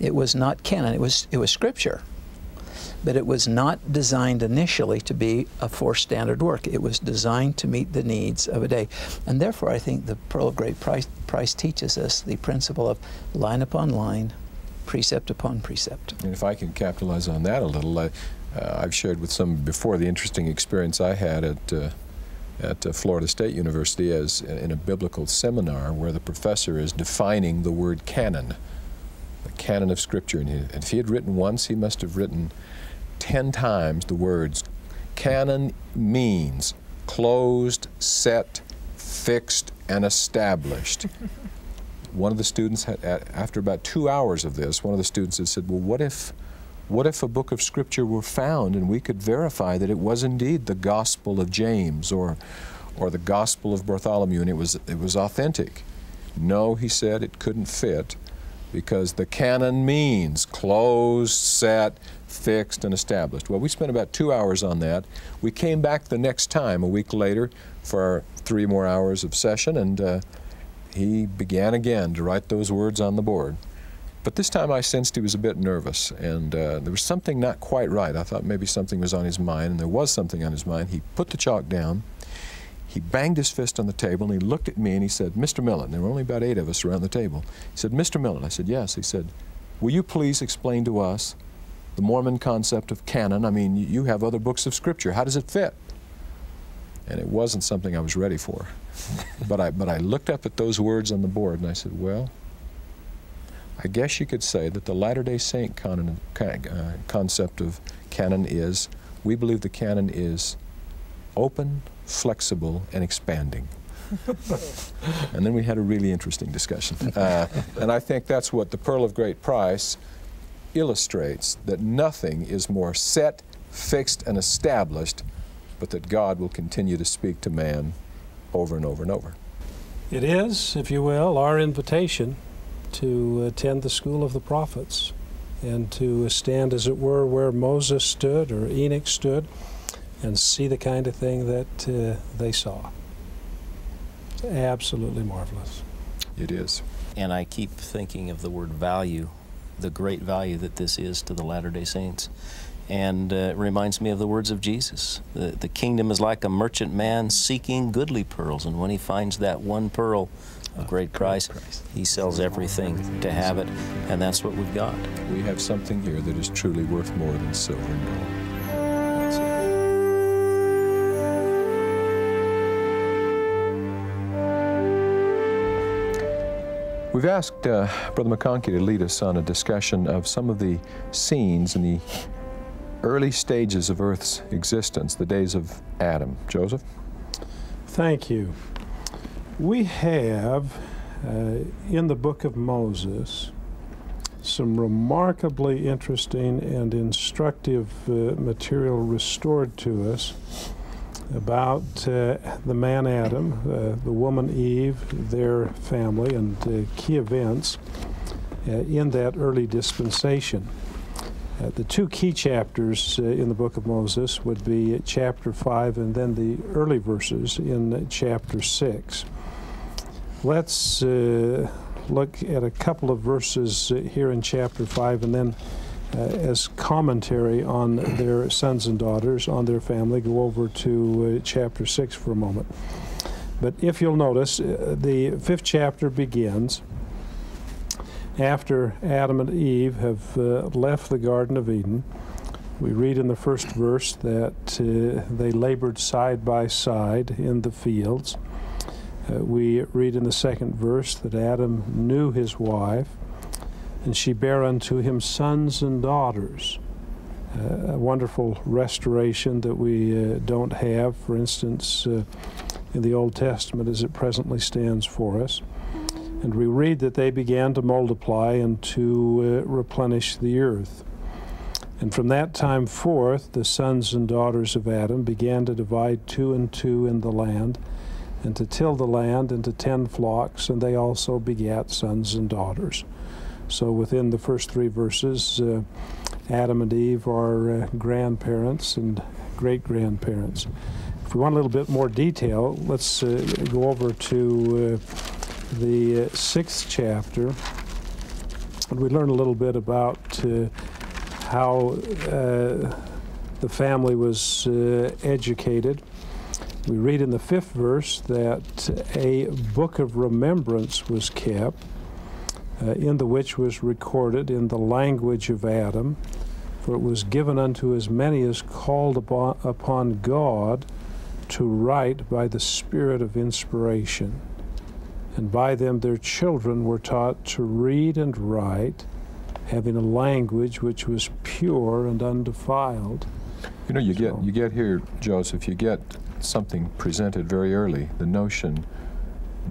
it was not canon. It was it was scripture, but it was not designed initially to be a for standard work. It was designed to meet the needs of a day, and therefore I think the Pearl of Great Price, Price teaches us the principle of line upon line, precept upon precept. And if I can capitalize on that a little, I, uh, I've shared with some before the interesting experience I had at. Uh, at uh, Florida State University as in a biblical seminar where the professor is defining the word canon, the canon of Scripture. And, he, and if he had written once, he must have written ten times the words. Canon means closed, set, fixed, and established. one of the students, had, after about two hours of this, one of the students had said, Well, what if what if a book of Scripture were found and we could verify that it was indeed the Gospel of James or, or the Gospel of Bartholomew and it was, it was authentic? No, he said, it couldn't fit because the canon means closed, set, fixed, and established. Well, we spent about two hours on that. We came back the next time, a week later, for three more hours of session, and uh, he began again to write those words on the board. But this time I sensed he was a bit nervous, and uh, there was something not quite right. I thought maybe something was on his mind, and there was something on his mind. He put the chalk down, he banged his fist on the table, and he looked at me and he said, Mr. Millet, there were only about eight of us around the table. He said, Mr. Millet. I said, Yes. He said, Will you please explain to us the Mormon concept of canon? I mean, you have other books of Scripture. How does it fit? And it wasn't something I was ready for. but, I, but I looked up at those words on the board and I said, Well, I guess you could say that the Latter day Saint canon, uh, concept of canon is we believe the canon is open, flexible, and expanding. and then we had a really interesting discussion. Uh, and I think that's what the Pearl of Great Price illustrates that nothing is more set, fixed, and established, but that God will continue to speak to man over and over and over. It is, if you will, our invitation to attend the school of the prophets and to stand, as it were, where Moses stood or Enoch stood and see the kind of thing that uh, they saw. It's absolutely marvelous. It is. And I keep thinking of the word value, the great value that this is to the Latter day Saints. And uh, it reminds me of the words of Jesus. The, the kingdom is like a merchant man seeking goodly pearls, and when he finds that one pearl of great price, he sells everything to have it, and that's what we've got. We have something here that is truly worth more than silver and gold. We've asked uh, Brother McConkie to lead us on a discussion of some of the scenes in the early stages of Earth's existence, the days of Adam. Joseph? Thank you. We have uh, in the book of Moses some remarkably interesting and instructive uh, material restored to us about uh, the man Adam, uh, the woman Eve, their family, and uh, key events uh, in that early dispensation. Uh, the two key chapters uh, in the book of Moses would be chapter 5 and then the early verses in chapter 6. Let's uh, look at a couple of verses uh, here in chapter 5 and then uh, as commentary on their sons and daughters, on their family, go over to uh, chapter 6 for a moment. But if you'll notice, uh, the fifth chapter begins after Adam and Eve have uh, left the Garden of Eden. We read in the first verse that they labored side by side in the fields. Uh, we read in the second verse that Adam knew his wife, and she bare unto him sons and daughters. Uh, a wonderful restoration that we uh, don't have, for instance, uh, in the Old Testament as it presently stands for us. And we read that they began to multiply and to uh, replenish the earth. And from that time forth, the sons and daughters of Adam began to divide two and two in the land, and to till the land, and to tend flocks, and they also begat sons and daughters. So within the first three verses, uh, Adam and Eve are uh, grandparents and great grandparents. If we want a little bit more detail, let's uh, go over to uh, the uh, sixth chapter, and we learn a little bit about uh, how the family was educated. We read in the fifth verse that a book of remembrance was kept uh, in the which was recorded in the language of Adam, for it was given unto as many as called upon, upon God to write by the Spirit of inspiration. And by them their children were taught to read and write, having a language which was pure and undefiled. You know, you get you get here, Joseph. You get something presented very early. The notion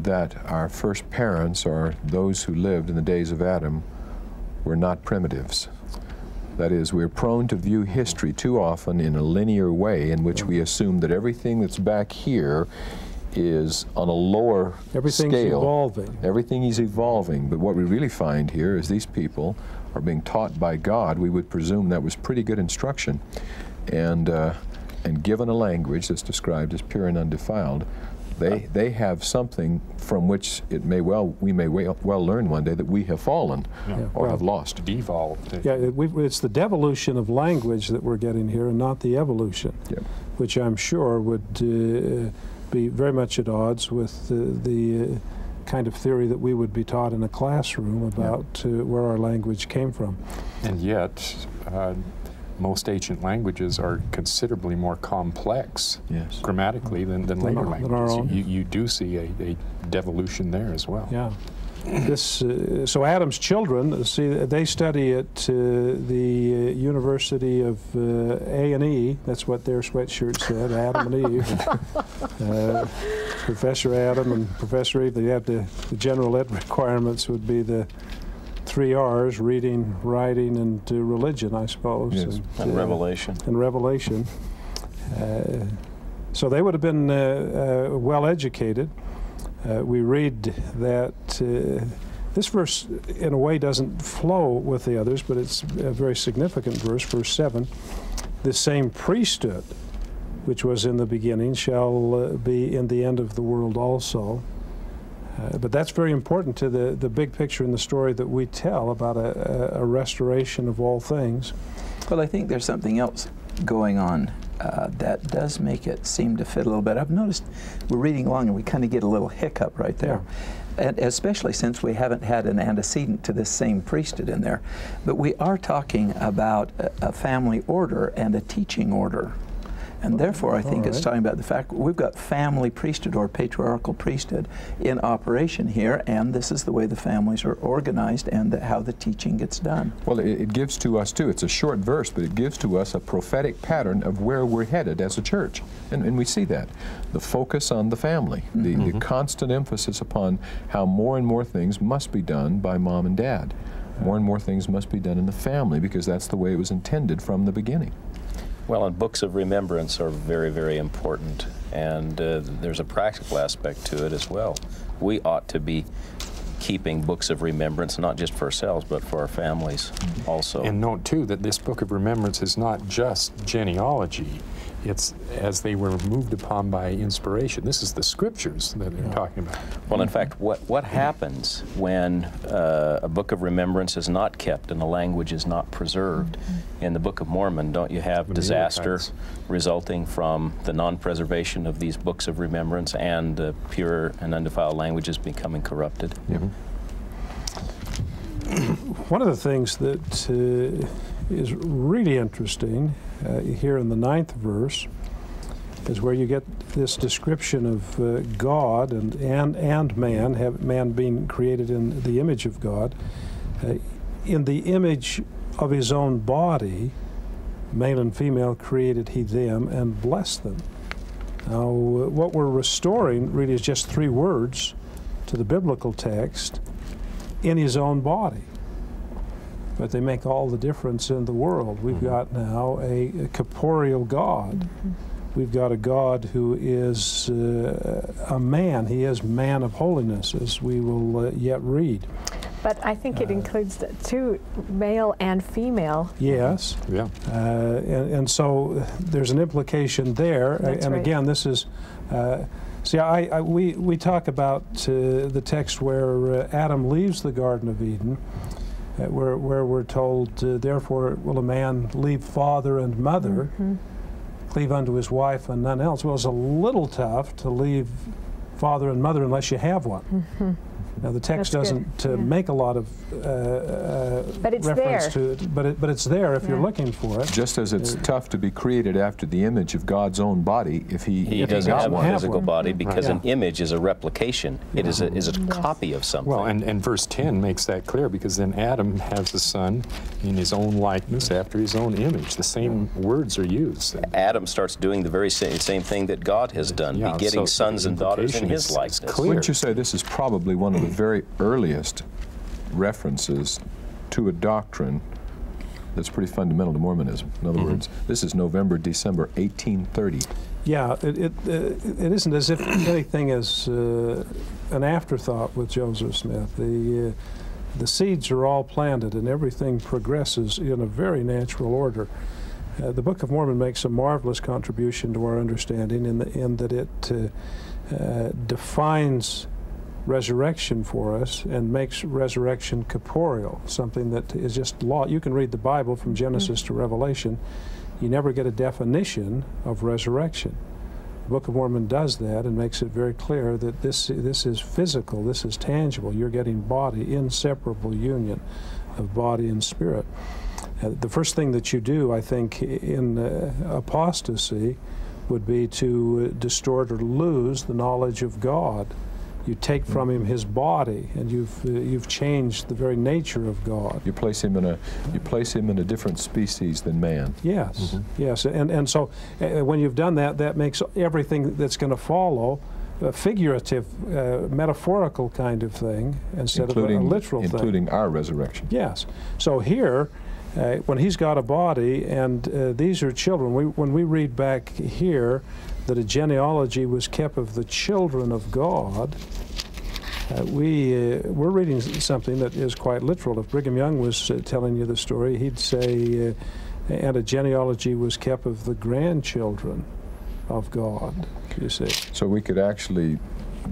that our first parents, or those who lived in the days of Adam, were not primitives. That is, we're prone to view history too often in a linear way, in which we assume that everything that's back here is on a lower Everything's scale. evolving. Everything is evolving, but what we really find here is these people are being taught by God. We would presume that was pretty good instruction, and uh, and given a language that's described as pure and undefiled, they they have something from which it may well we may well, well learn one day that we have fallen Yeah. or well, have lost. Devolved. Yeah, it, we, it's the devolution of language that we're getting here, and not the evolution, Yep. which I'm sure would uh, be very much at odds with the, the uh, kind of theory that we would be taught in a classroom about uh, where our language came from. And yet, uh, most ancient languages are considerably more complex Yes. grammatically than, than Than later our- than our languages. own. You, you do see a, a devolution there as well. Yeah. This, uh, so Adam's children, see, they study at uh, the uh, University of uh, A and E. That's what their sweatshirt said, Adam and Eve. uh, Professor Adam and Professor Eve. They had the, the general ed requirements would be the three R's: reading, writing, and uh, religion, I suppose. Yes. And uh, Revelation. and Revelation. Uh, so they would have been uh, uh, well educated. Uh, we read that uh, this verse, in a way, doesn't flow with the others, but it's a very significant verse, verse 7. The same priesthood which was in the beginning shall uh, be in the end of the world also. Uh, but that's very important to the, the big picture in the story that we tell about a, a, restoration of all things. Well, I think there's something else going on uh, that does make it seem to fit a little bit. I've noticed we're reading along and we kind of get a little hiccup right there. And especially since we haven't had an antecedent to this same priesthood in there. But we are talking about a, a family order and a teaching order. And therefore, I think it's talking about the fact we've got family priesthood or patriarchal priesthood in operation here, and this is the way the families are organized and the, how the teaching gets done. Well, it, it gives to us, too, it's a short verse, but it gives to us a prophetic pattern of where we're headed as a church. And, and we see that. The focus on the family, the, the mm-hmm. constant emphasis upon how more and more things must be done by mom and dad. More and more things must be done in the family because that's the way it was intended from the beginning. Well, and books of remembrance are very, very important, and uh, there's a practical aspect to it as well. We ought to be keeping books of remembrance, not just for ourselves, but for our families also. And note too that this book of remembrance is not just genealogy. It's as they were moved upon by inspiration. This is the scriptures that they're talking about. Well, in fact, what, what happens when uh, a book of remembrance is not kept and the language is not preserved? In the Book of Mormon, don't you have The disaster resulting from the non preservation of these books of remembrance and uh, pure and undefiled languages becoming corrupted? One of the things that uh, is really interesting uh, here in the ninth verse is where you get this description of uh, God and, and, and man, have, man being created in the image of God. Uh, in the image of his own body, male and female created he them and blessed them. Now, uh, what we're restoring really is just three words to the biblical text in his own body. But they make all the difference in the world. We've got now a, a corporeal God. We've got a God who is uh, a man. He is man of holiness, as we will uh, yet read. But I think it includes the two, male and female. Yes. Yeah. Uh, and, and so there's an implication there. That's and right. again, this is, uh, see, I, I, we, we talk about uh, the text where uh, Adam leaves the Garden of Eden, uh, where, where we're told, uh, therefore will a man leave father and mother, Mm-hmm. cleave unto his wife and none else. Well, it's a little tough to leave father and mother unless you have one. Now, the text. That's doesn't uh, yeah. make a lot of uh, uh, But it's reference there. to it, but, it, but it's there if you're looking for it. Just as it's tough to be created after the image of God's own body if he, He if doesn't got have a one. have physical one. body because Yeah. an image is a replication. It is a, is a copy of something. Well, and, and verse 10 makes that clear because then Adam has the son in his own likeness after his own image. The same words are used. Adam starts doing the very same, same thing that God has done, Yeah, begetting so sons and daughters in his is- is likeness. clear. Wouldn't you say this is probably one of the very earliest references to a doctrine that's pretty fundamental to Mormonism? In other words, this is November, December 1830. Yeah, it, it, uh, it isn't as if anything is uh, an afterthought with Joseph Smith. The, uh, the seeds are all planted and everything progresses in a very natural order. Uh, the Book of Mormon makes a marvelous contribution to our understanding in, the, in that it uh, uh, defines resurrection for us and makes resurrection corporeal, something that is just law. You can read the Bible from Genesis to Revelation. You never get a definition of resurrection. The Book of Mormon does that and makes it very clear that this, this is physical, this is tangible. You're getting body, inseparable union of body and spirit. Uh, the first thing that you do, I think, in uh, apostasy would be to uh, distort or lose the knowledge of God. You take from him his body, and you've uh, you've changed the very nature of God. You place him in a you place him in a different species than man. Yes, yes, and and so uh, when you've done that, that makes everything that's going to follow a figurative, uh, metaphorical kind of thing instead including of a, a literal thing. including our resurrection. Yes. So here, uh, when he's got a body and uh, these are children, we, when we read back here that a genealogy was kept of the children of God, uh, we, uh, we're reading something that is quite literal. If Brigham Young was uh, telling you the story, he'd say, uh, and a genealogy was kept of the grandchildren of God, you see. So we could actually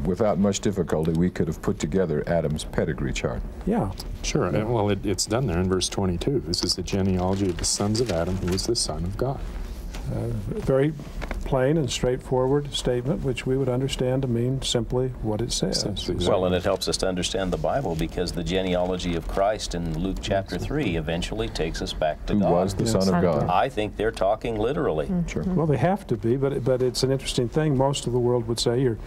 without much difficulty, we could have put together Adam's pedigree chart. Yeah. Sure. and, Well, it, it's done there in verse 22. This is the genealogy of the sons of Adam, who was the son of God. Very plain and straightforward statement, which we would understand to mean simply what it says. Simply Well, and it helps us to understand the Bible because the genealogy of Christ in Luke chapter 3 eventually takes us back to Who God. was the Yes. Son Son of of God? I think they're talking literally. Mm-hmm. Sure. Well, they have to be, but but it's an interesting thing. Most of the world would say you're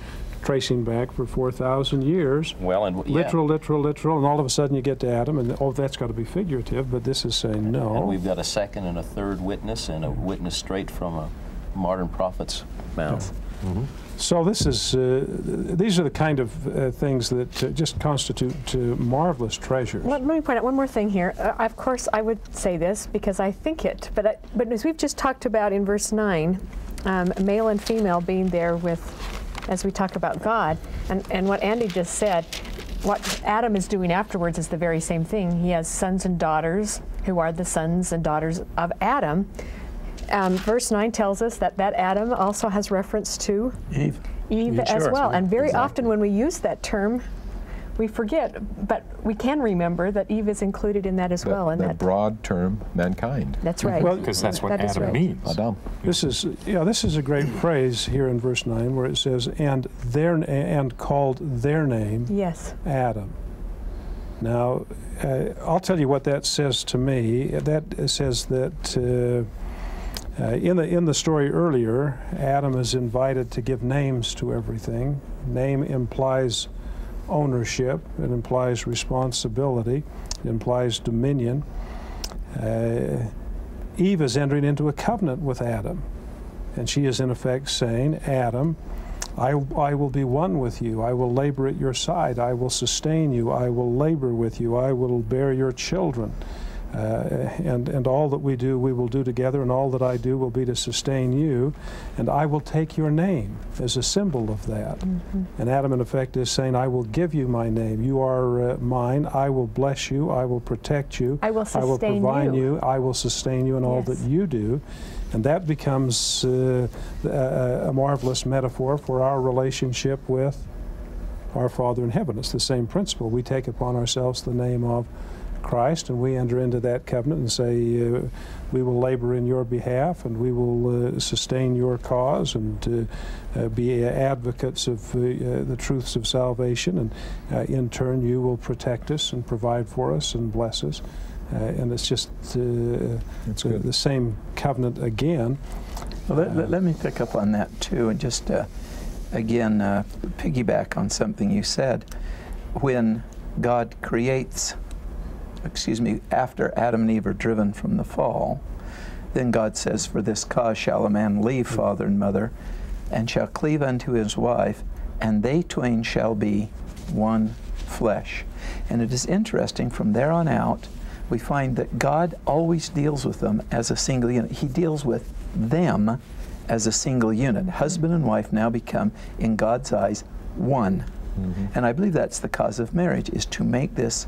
tracing back for 4,000 years. Well, and yeah. Literal, literal, literal, and all of a sudden you get to Adam, and oh, that's got to be figurative. But this is saying no. And we've got a second and a third witness, and a witness straight from a modern prophet's mouth. So this is uh, these are the kind of uh, things that uh, just constitute uh, marvelous treasures. Let, let me point out one more thing here. Uh, of course, I would say this because I think it, but I, but as we've just talked about in verse nine, um, male and female being there with, as we talk about God, and and what Andy just said, what Adam is doing afterwards is the very same thing. He has sons and daughters who are the sons and daughters of Adam. Um, verse 9 tells us that that Adam also has reference to Eve. Eve Yeah, as sure. well. And very Exactly. often when we use that term, we forget, but we can remember that Eve is included in that as That, well. And that that, broad term, mankind. that's right. Well, Because that's what That is Adam right. means. Adam. This is yeah. This is a great phrase here in verse nine, where it says, "And their and called their name yes. Adam." Now, uh, I'll tell you what that says to me. That says that uh, uh, in the in the story earlier, Adam is invited to give names to everything. Name implies ownership. It implies responsibility. It implies dominion. Uh, Eve is entering into a covenant with Adam, and she is in effect saying, "Adam." I, I will be one with you. I will labor at your side. I will sustain you. I will labor with you. I will bear your children. Uh, and, and all that we do, we will do together, and all that I do will be to sustain you. And I will take your name as a symbol of that. And Adam, in effect, is saying, I will give you my name. You are uh, mine. I will bless you. I will protect you. I will sustain I will provide you. you. I will sustain you in all Yes. that you do. And that becomes uh, a, a marvelous metaphor for our relationship with our Father in heaven. It's the same principle. We take upon ourselves the name of Christ and we enter into that covenant and say, uh, We will labor in your behalf and we will uh, sustain your cause and uh, uh, be advocates of uh, uh, the truths of salvation. And uh, in turn, you will protect us and provide for us and bless us. Uh, and it's just uh, That's the, the same covenant again. Well, let, let, let me pick up on that too, and just uh, again uh, piggyback on something you said. When God creates, excuse me, after Adam and Eve are driven from the fall, then God says, For this cause shall a man leave father and mother, and shall cleave unto his wife, and they twain shall be one flesh. And it is interesting, from there on out, we find that God always deals with them as a single unit. He deals with them as a single unit. Mm-hmm. Husband and wife now become, in God's eyes, one. Mm-hmm. And I believe that's the cause of marriage, is to make this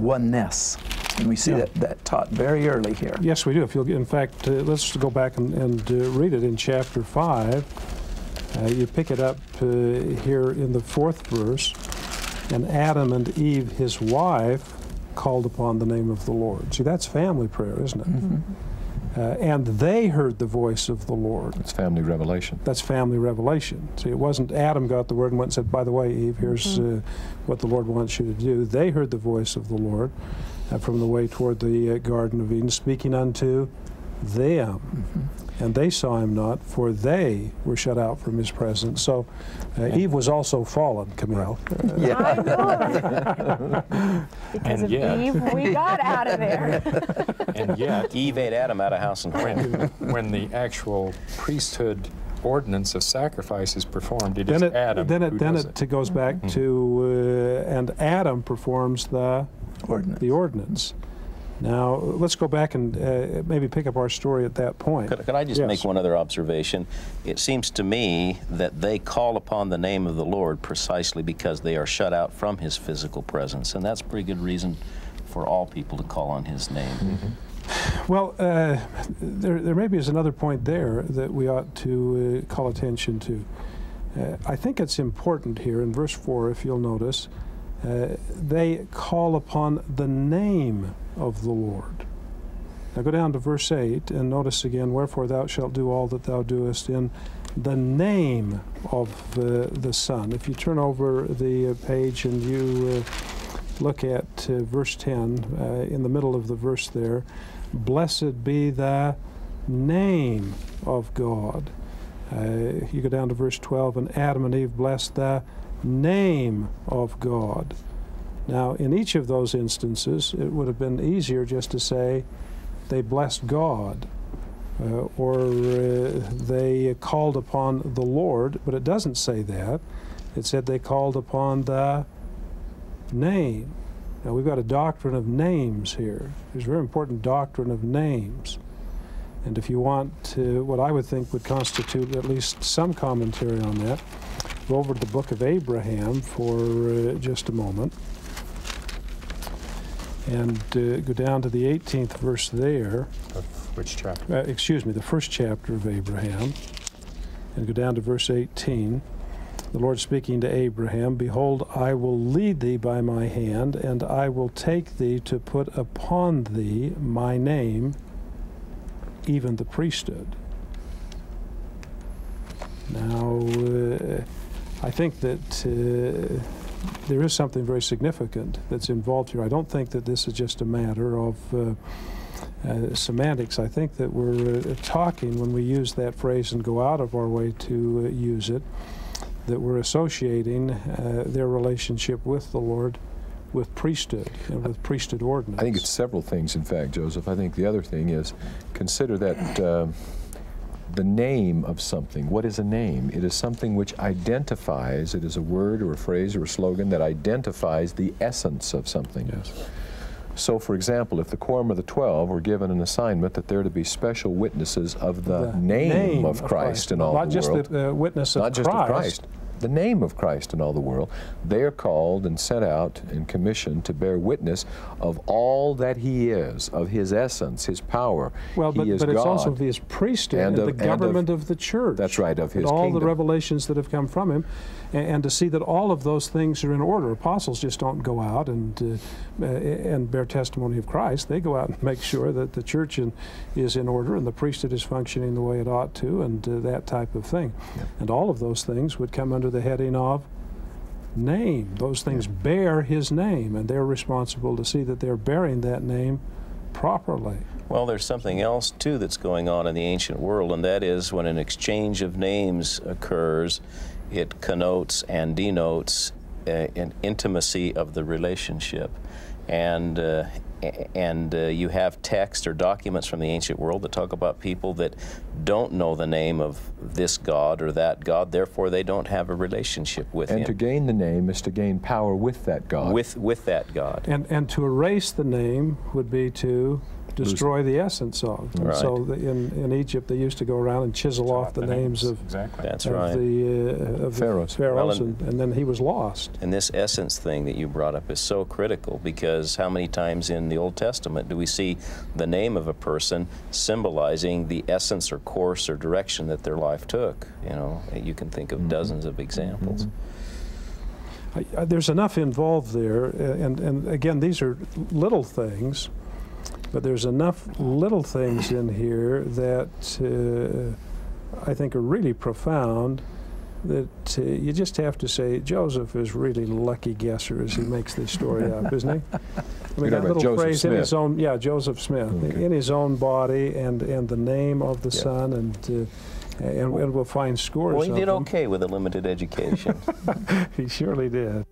oneness. And we see Yeah. that, that taught very early here. Yes, we do. If you'll, in fact, uh, let's go back and, and uh, read it in chapter 5. Uh, you pick it up uh, here in the fourth verse. And Adam and Eve, his wife, called upon the name of the Lord. See, that's family prayer, isn't it? Uh, and they heard the voice of the Lord. It's family revelation. That's family revelation. See, it wasn't Adam got the word and went and said, by the way, Eve, here's uh, what the Lord wants you to do. They heard the voice of the Lord uh, from the way toward the uh, Garden of Eden, speaking unto them. And they saw him not, for they were shut out from his presence. So uh, Eve was also fallen, Camille. Uh, Yeah. I know. because And of yet- Eve, we got out of there. And yet, Eve ate Adam out of house and home. when, when the actual priesthood ordinance of sacrifice is performed, it is then it, Adam then it, who then does it, goes back Mhm. to, uh, and Adam performs the Ordinance. the ordinance. Now, let's go back and uh, maybe pick up our story at that point. Could, could I just Yes. make one other observation? It seems to me that they call upon the name of the Lord precisely because they are shut out from his physical presence. And that's a pretty good reason for all people to call on his name. Well, uh, there, there maybe is another point there that we ought to uh, call attention to. Uh, I think it's important here in verse 4, if you'll notice, uh, they call upon the name of the Lord. Now go down to verse 8 and notice again, Wherefore thou shalt do all that thou doest in the name of uh, the Son. If you turn over the page and you uh, look at uh, verse 10, uh, in the middle of the verse there, Blessed be the name of God. Uh, you go down to verse 12, and Adam and Eve blessed the name of God. Now, in each of those instances, it would have been easier just to say they blessed God uh, or uh, they called upon the Lord, but it doesn't say that. It said they called upon the name. Now, we've got a doctrine of names here. There's a very important doctrine of names. And if you want to, what I would think would constitute at least some commentary on that, go over to the book of Abraham for uh, just a moment and uh, go down to the 18th verse there. Of which chapter? Uh, excuse me, the first chapter of Abraham, and go down to verse 18. The Lord speaking to Abraham, Behold, I will lead thee by my hand, and I will take thee to put upon thee my name, even the priesthood. Now, uh, I think that uh, there is something very significant that's involved here. I don't think that this is just a matter of uh, uh, semantics. I think that we're uh, talking when we use that phrase and go out of our way to uh, use it, that we're associating uh, their relationship with the Lord with priesthood and with priesthood ordinance. I think it's several things, in fact, Joseph. I think the other thing is consider that uh, the name of something. What is a name? It is something which identifies, it is a word or a phrase or a slogan that identifies the essence of something. Yes. So, for example, if the Quorum of the Twelve were given an assignment that they're to be special witnesses of the, The name, of Christ, in all Not the just world, the uh, witness of not just Christ, of Christ, the name of Christ in all the world, they are called and sent out and commissioned to bear witness of all that He is, of His essence, His power. Well, but, he is but it's God. also of his priesthood And and, of- the and of- government of, the church. That's right, of his and all the revelations that have come from him, and, and to see that all of those things are in order. Apostles just don't go out and uh, uh, and bear testimony of Christ. They go out and make sure that the church in, is in order and the priesthood is functioning the way it ought to, and uh, that type of thing. And all of those things would come under the heading of name. Those things bear his name, and they're responsible to see that they're bearing that name properly. Well, there's something else too that's going on in the ancient world, and that is when an exchange of names occurs, it connotes and denotes uh, an intimacy of the relationship. And, uh, and uh, you have text or documents from the ancient world that talk about people that don't know the name of this God or that God, therefore they don't have a relationship with him. And to gain the name is to gain power with that God. with, with that God. And, and to erase the name would be to destroy the essence of. And Right. So the, in, in Egypt, they used to go around and chisel off the, names of, exactly. That's of right. the, uh, of Pharaohs. the pharaohs, Well, and, and then he was lost. And this essence thing that you brought up is so critical because how many times in the Old Testament do we see the name of a person symbolizing the essence or course or direction that their life took? You know, you can think of dozens of examples. I, I, there's enough involved there, uh, and, and again, these are little things, but there's enough little things in here that uh, I think are really profound. That uh, you just have to say Joseph is really lucky guesser as he makes this story up, isn't he? I mean, that little Joseph phrase in his own, yeah, Joseph Smith, Okay. in his own body, and and the name of the Yeah. son, and uh, and, and we'll find scores Well, he of did them. okay with a limited education. He surely did.